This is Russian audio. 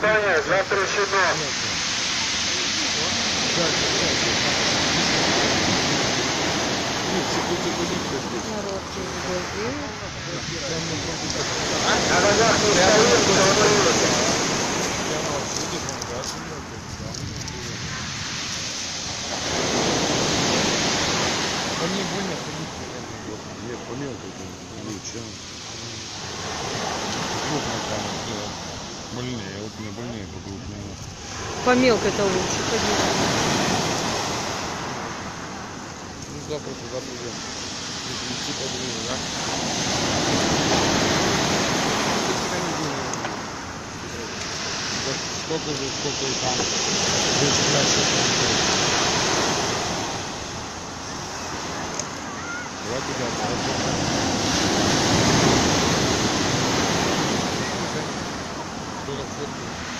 Запрещено. Народ через На ногах не стоит, что Они больно ходить, Нет, помелко лучше. крупно там, да. Больнее, мне больнее покрупнее. По мелкой-то лучше ходить. Ну завтра туда придем. Идти подвинем, да? Сколько же, сколько и там. Десять раз Давай туда, давай туда. Сколько фотки?